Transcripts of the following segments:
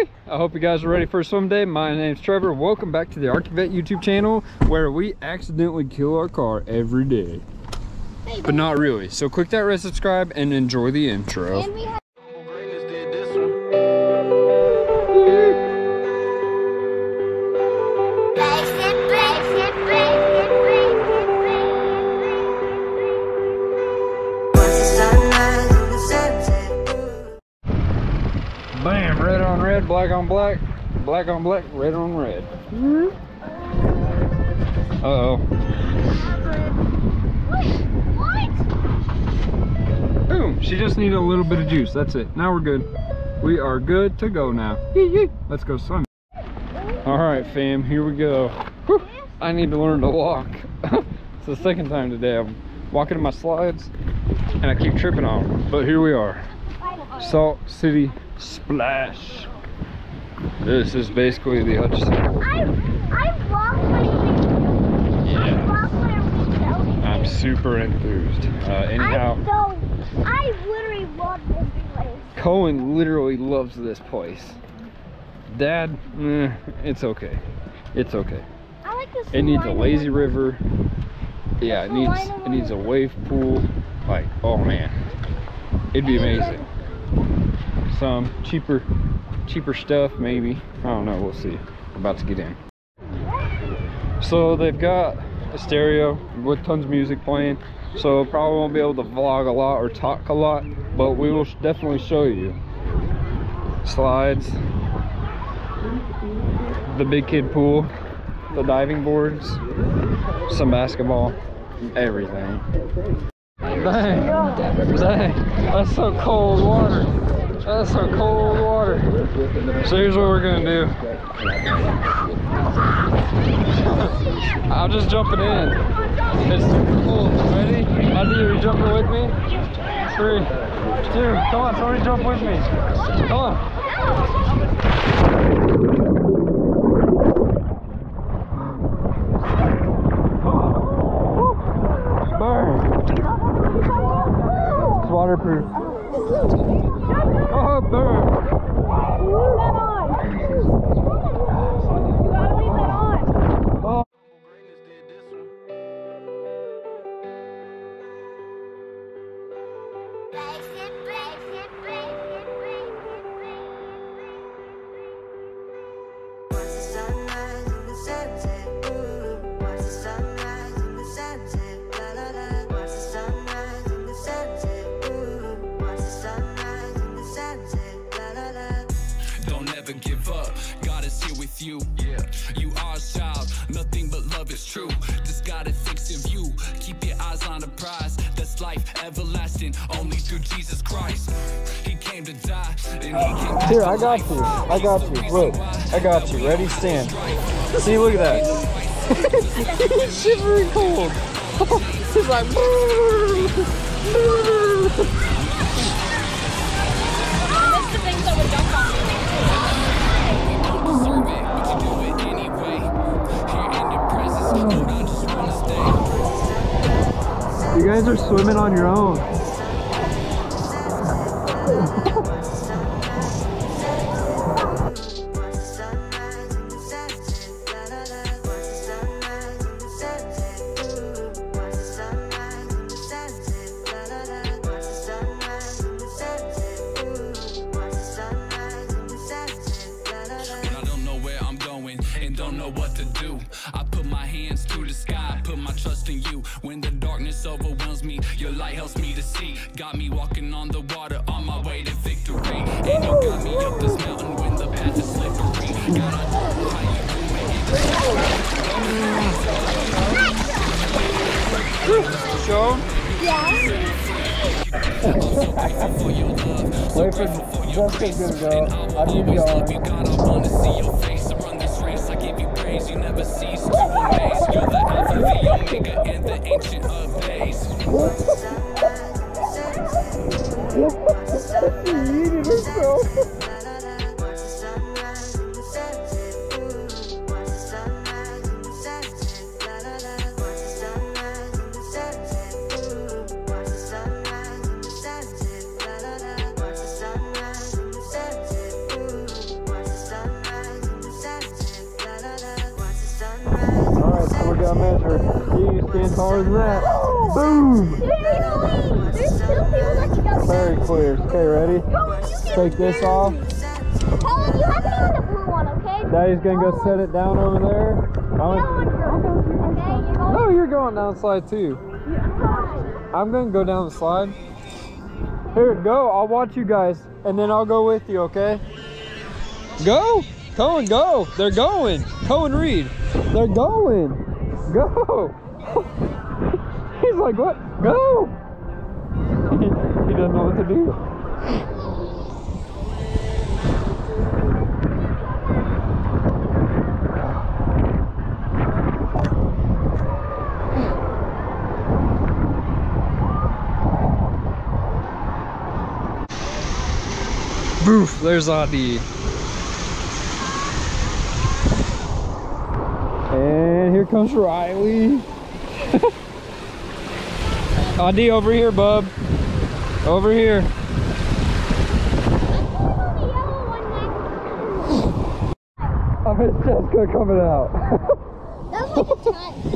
Yee. I hope you guys are ready for a swim day. My name's Trevor. Welcome back to the Arctic Vette YouTube channel where we accidentally kill our car every day. But not really. So click that red subscribe and enjoy the intro. On black, black on black, red on red. Uh-oh. Boom, she just needed a little bit of juice, that's it. Now we're good. We are good to go now. Let's go swim. All right, fam, here we go. Whew. I need to learn to walk. it's the second time today. I'm walking in my slides and I keep tripping on them. But here we are. Salt City Splash. This is basically the Hutchinson. I I walked when we I Yeah, walked when we fell. I'm super enthused. Uh, anyhow, I don't. I literally love this place. Cohen literally loves this place. Dad, eh, it's okay. It's okay. I like this. It needs a lazy river. Yeah, it needs it needs a wave pool. Like, oh man, it'd be amazing. Some cheaper, cheaper stuff maybe. I don't know. We'll see. About to get in. So they've got a stereo with tons of music playing. So probably won't be able to vlog a lot or talk a lot, but we will definitely show you slides, the big kid pool, the diving boards, some basketball, everything. Dang, dang, that's so cold water. That's some cold water. So here's what we're gonna do. I'm just jumping in. It's cool. Ready? Andy, are you jumping with me? Three, two, come on, somebody jump with me. Come on. Waterproof. Oh, burn. Only through Jesus Christ. He came to die. And he came Here, I got you. I got you. Look, I got you. Ready, stand. See, look at that. He's shivering cold. He's like. serve it, but you do it anyway. Here in your presence, Lord, I just wanna stay. You guys are swimming on your own. Don't know where I'm going and don't know what to do. I put my hands to the sky, put my trust in you. Light helps me to see. Got me walking on the water on my way to victory. And you got me up this mountain when the path is slippery. God, I don't know how you do it. Show. Wait for go. Love going. you, God, you. You never cease to amaze. You're the Alpha, the Omega, and the Ancient of Days. Watch the it's getting taller than that. Boom! You Very clear. Okay, ready? Take this off. You the? Daddy's gonna go set it down over there. I'm first, okay? You're going no, you're going down slide too. I'm gonna go down the slide. Here, go. I'll watch you guys, and then I'll go with you. Okay? Go, Cohen. Go. They're going. Cohen Reed. They're going. Go. He's like, what? Go. he doesn't know what to do. Boof. There's Adi. And here comes Riley. Adi, over here, bub. Over here. the yellow one next. I miss Jessica coming out.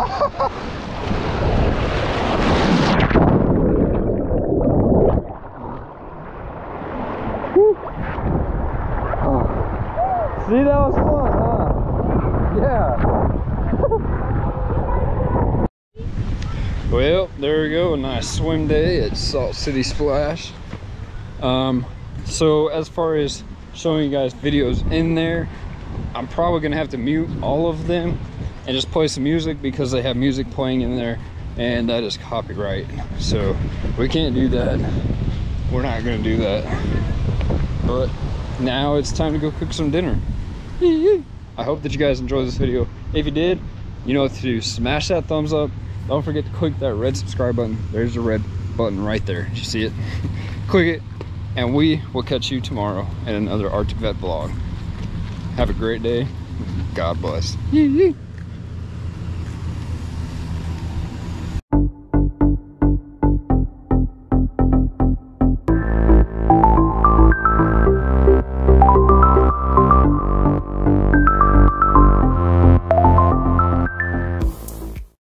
See, that was fun, huh? Yeah. well, there we go. A nice swim day at Salt City Splash. Um, so as far as showing you guys videos in there, I'm probably gonna have to mute all of them and just play some music because they have music playing in there and that is copyright. So we can't do that. We're not gonna do that. But now it's time to go cook some dinner. I hope that you guys enjoyed this video. If you did, you know what to do. Smash that thumbs up. Don't forget to click that red subscribe button. There's the red button right there. You see it? click it, and we will catch you tomorrow in another Arctic Vette vlog. Have a great day. God bless.